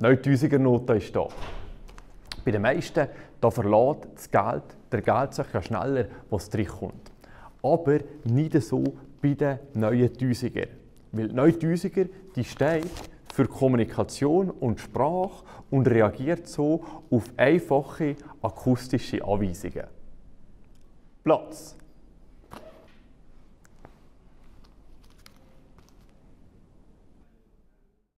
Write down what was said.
9000er-Note ist da. Bei den meisten da verlässt das Geld, der Geldsache schneller, was kommt. Aber nicht so bei den neuen Tausiger. Weil die neue Tausiger, die steht für Kommunikation und Sprache und reagiert so auf einfache akustische Anweisungen. Platz